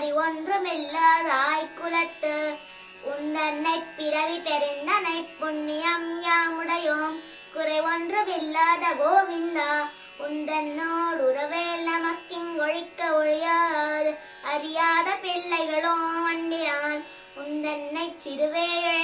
அறி ஒன்றுமில்லாதாய் குலத்து உந்தன்னை பிறவி பெருந்தனை புண்ணியம் யாமுடையோம். குறை ஒன்றுமில்லாத கோவிந்தா உந்தன்னோடு உறவேல் நமக்கிங்கொழிக்க ஒழியாது. அறியாத பிள்ளைகளோ வண்டினான் உந்தன்னை சிறுவேழ